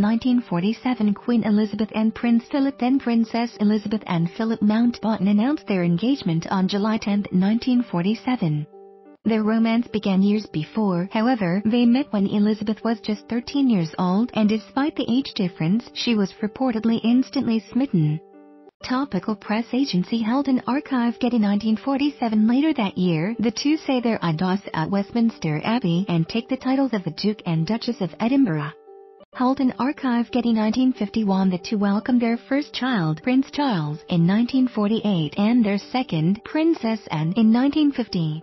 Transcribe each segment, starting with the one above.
1947 Queen Elizabeth and Prince Philip then Princess Elizabeth and Philip Mountbatten announced their engagement on July 10, 1947. Their romance began years before, however, they met when Elizabeth was just 13 years old and despite the age difference, she was reportedly instantly smitten. Topical press agency Hulton Archive Getty 1947 Later that year, the two say their idos at Westminster Abbey and take the titles of the Duke and Duchess of Edinburgh. Hulton Archive Getty 1951 The two welcomed their first child, Prince Charles, in 1948 and their second, Princess Anne, in 1950.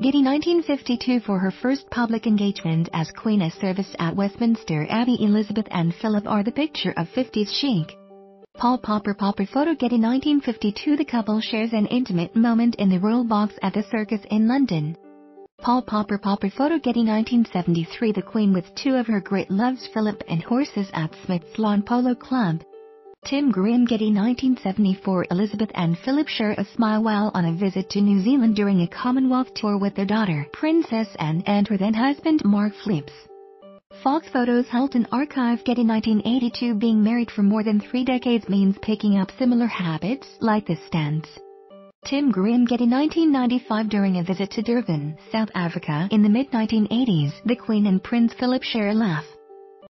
Getty 1952 For her first public engagement as Queen of Service at Westminster Abbey Elizabeth and Philip are the picture of 50s chic. Paul Popper Popperfoto Getty 1952 The couple shares an intimate moment in the Royal Box at the Circus in London. Paul Popper Popperfoto Getty 1973 The Queen with two of her great loves Philip and horses at Smith's Lawn Polo Club. Tim Graham Getty 1974 Elizabeth and Philip share a smile while on a visit to New Zealand during a Commonwealth tour with their daughter, Princess Anne and her then husband Mark Phillips. Fox Photos Hulton Archive Getty 1982 Being married for more than three decades means picking up similar habits like the stance. Tim Graham Getty 1995 During a visit to Durban, South Africa in the mid-1980s, the Queen and Prince Philip share a laugh.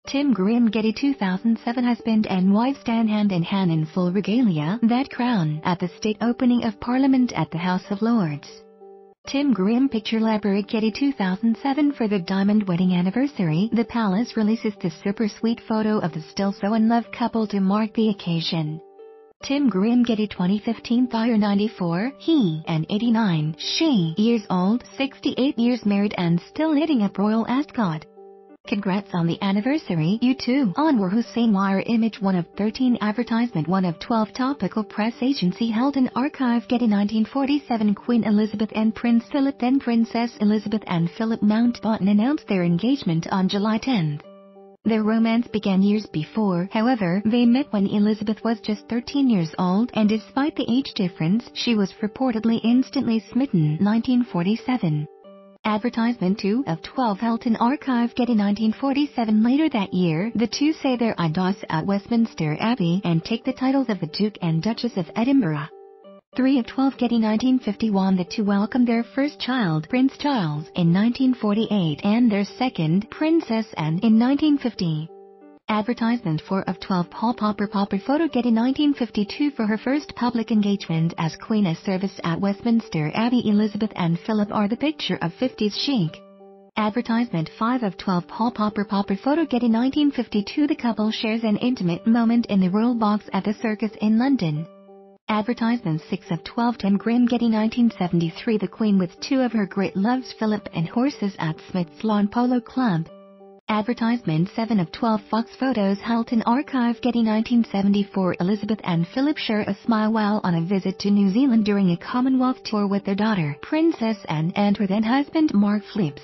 Tim Graham Getty 2007 Husband and wife stand hand in hand in full regalia, that crown, at the state opening of Parliament at the House of Lords. Tim Graham Picture Library Getty 2007 For the Diamond Wedding Anniversary, the palace releases the super sweet photo of the still so in love couple to mark the occasion. Tim Graham Getty 2015 Thayer 94, he and 89, she, years old, 68 years married and still knitting up Royal Ascot. Congrats on the anniversary, you too. Anwar Hussein WireImage 1 of 13 Advertisement 1 of 12 Topical Press Agency Hulton Archive Getty 1947 Queen Elizabeth and Prince Philip then Princess Elizabeth and Philip Mountbatten announced their engagement on July 10. Their romance began years before, however, they met when Elizabeth was just 13 years old and despite the age difference, she was reportedly instantly smitten 1947. Advertisement 2 of 12 Hulton Archive Getty 1947 Later that year, the two say their idos at Westminster Abbey and take the titles of the Duke and Duchess of Edinburgh. 3 of 12 Getty 1951 The two welcomed their first child, Prince Charles, in 1948 and their second, Princess Anne, in 1950. Advertisement 4 of 12 Paul Popper Popperfoto Getty 1952 For her first public engagement as Queen of Service at Westminster Abbey Elizabeth and Philip are the picture of 50s chic. Advertisement 5 of 12 Paul Popper Popperfoto Getty 1952 The couple shares an intimate moment in the Royal Box at the Circus in London. Advertisement 6 of 12 Tim Graham Getty 1973 The Queen with two of her great loves Philip and horses at Smith's Lawn Polo Club. Advertisement 7 of 12 Fox Photos Hulton Archive Getty 1974 Elizabeth and Philip share a smile while on a visit to New Zealand during a Commonwealth tour with their daughter, Princess Anne and her then husband Mark Phillips.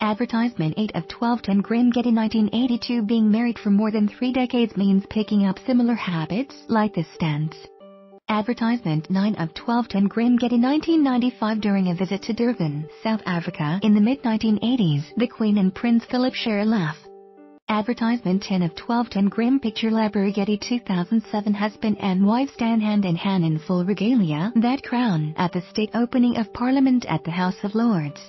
Advertisement 8 of 12 Tim Graham Getty 1982 Being married for more than three decades means picking up similar habits like this stance. Advertisement 9 of 12 Tim Graham Getty 1995 During a visit to Durban, South Africa in the mid-1980s, the Queen and Prince Philip share a laugh. Advertisement 10 of 12 Tim Graham Picture Library Getty 2007 Husband and wife stand hand in hand in full regalia, that crown, at the state opening of Parliament at the House of Lords.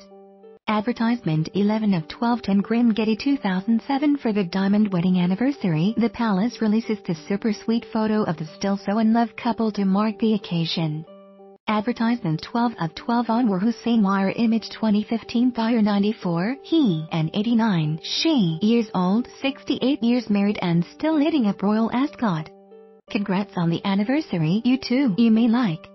Advertisement 11 of 12 Tim Graham Getty 2007 For the Diamond Wedding Anniversary, the palace releases the super sweet photo of the still so in love couple to mark the occasion. Advertisement 12 of 12 Anwar Hussein WireImage 2015 Thayer 94, he and 89, she, years old, 68 years married and still knitting up Royal Ascot. Congrats on the anniversary, you too. You may like